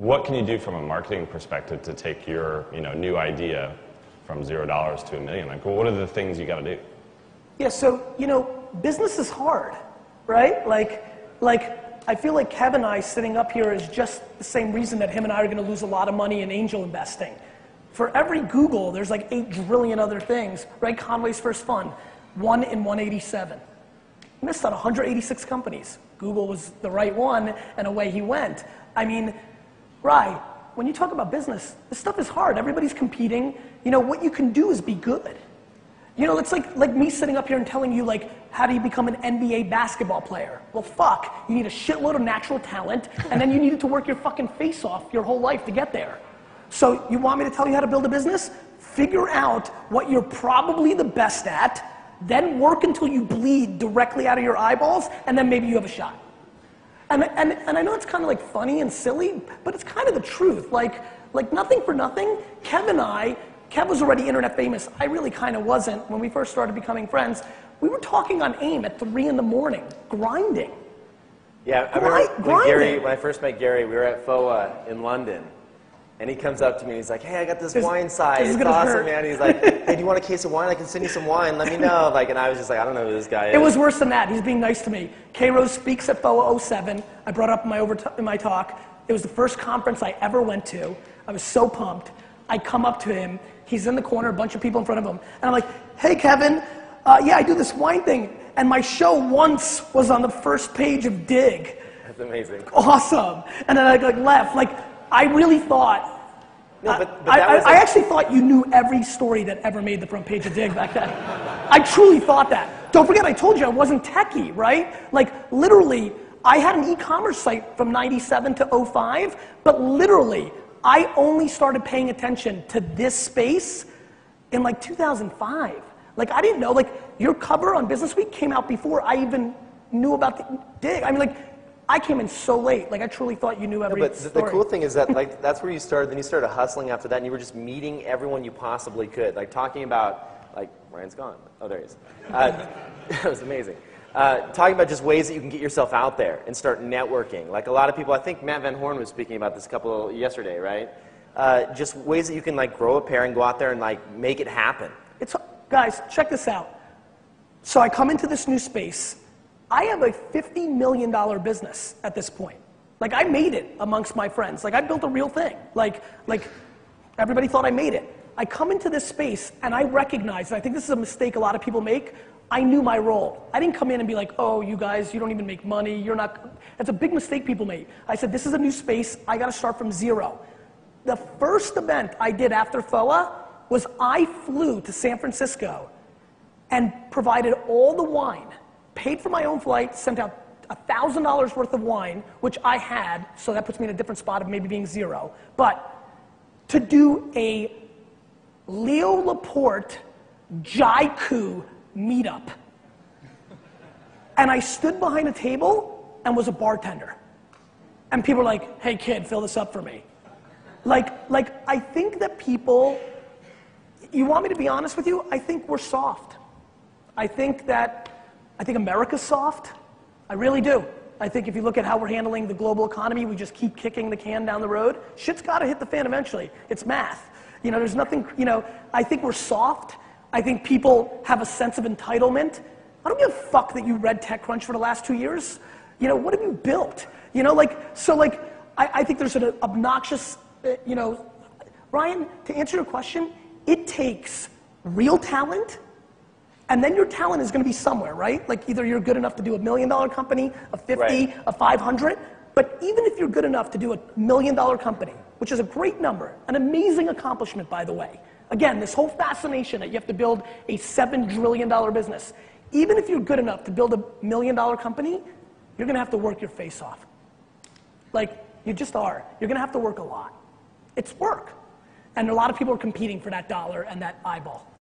What can you do from a marketing perspective to take your you know, new idea from zero dollars to a million? Like, what are the things you got to do? Yeah, so, you know, business is hard, right? Like, like, I feel like Kevin and I sitting up here is just the same reason that him and I are gonna lose a lot of money in angel investing. For every Google, there's like 8 trillion other things, right? Conway's first fund, one in 187. Missed out 186 companies. Google was the right one, and away he went. I mean, right, when you talk about business, this stuff is hard. Everybody's competing. You know, what you can do is be good. You know, it's like, like me sitting up here and telling you, like, how do you become an NBA basketball player? Well, fuck. You need a shitload of natural talent, and then you need to work your fucking face off your whole life to get there. So, you want me to tell you how to build a business? Figure out what you're probably the best at, then work until you bleed directly out of your eyeballs, and then maybe you have a shot. And, and, and I know it's kind of like funny and silly, but it's kind of the truth. Like, like nothing for nothing, Kev and I Kev was already internet famous. I really kind of wasn't when we first started becoming friends. We were talking on AIM at three in the morning, grinding. Yeah, I remember when, Gary, when I first met Gary, we were at FOWA in London. And he comes up to me and he's like, hey, I got this, this wine site. It's awesome, hurt. man. He's like, hey, do you want a case of wine? I can send you some wine. Let me know. Like, and I was just like, I don't know who this guy is. It was worse than that. He's being nice to me. K Rose speaks at FOWA 07. I brought up in my, over in my talk. It was the first conference I ever went to. I was so pumped. I come up to him He's in the corner, a bunch of people in front of him. And I'm like, hey, Kevin, uh, yeah, I do this wine thing. And my show once was on the first page of Digg. That's amazing. Awesome. And then I like left. Like, I really thought, no, but, but I, I, like, I, actually thought you knew every story that ever made the front page of Digg back then. I truly thought that. Don't forget, I told you I wasn't techie, right? Like, literally, I had an e-commerce site from 97 to 05, but literally, I only started paying attention to this space in like 2005. Like I didn't know, like your cover on Business Week came out before I even knew about the Digg. I mean like, I came in so late. Like I truly thought you knew every. No, but story. the cool thing is that like that's where you started. Then you started hustling after that, and you were just meeting everyone you possibly could. Like talking about like Ryan's gone. Oh, there he is. Uh, it was amazing uh, talking about just ways that you can get yourself out there and start networking. Like a lot of people, I think Matt Van Horn was speaking about this a couple yesterday, right? Uh, just ways that you can like grow a pair and go out there and like make it happen. It's guys, check this out. So I come into this new space. I have a fifty million dollar business at this point. Like I made it amongst my friends. Like I built a real thing. Like like everybody thought I made it. I come into this space and I recognize, and I think this is a mistake a lot of people make. I knew my role. I didn't come in and be like, oh, you guys, you don't even make money. You're not. That's a big mistake people make. I said, this is a new space. I got to start from zero. The first event I did after FOWA was I flew to San Francisco and provided all the wine, paid for my own flight, sent out $1,000 worth of wine, which I had, so that puts me in a different spot of maybe being zero. But to do a Leo Laporte Jaiku meetup. And I stood behind a table and was a bartender. And people were like, hey kid, fill this up for me. Like, like I think that people, you want me to be honest with you? I think we're soft. I think that, I think America's soft. I really do. I think if you look at how we're handling the global economy, we just keep kicking the can down the road. Shit's gotta hit the fan eventually. It's math. You know, there's nothing, you know, I think we're soft. I think people have a sense of entitlement. I don't give a fuck that you read TechCrunch for the last two years. You know, what have you built? You know, like, so like, I, I think there's an obnoxious, uh, you know, Ryan, to answer your question, it takes real talent, and then your talent is gonna be somewhere, right? Like either you're good enough to do a million dollar company, a 50, right. a 500, but even if you're good enough to do a million dollar company, which is a great number, an amazing accomplishment, by the way, Again, this whole fascination that you have to build a $7 trillion business. Even if you're good enough to build a million dollar company, you're gonna have to work your face off. Like, you just are. You're gonna have to work a lot. It's work. And a lot of people are competing for that dollar and that eyeball.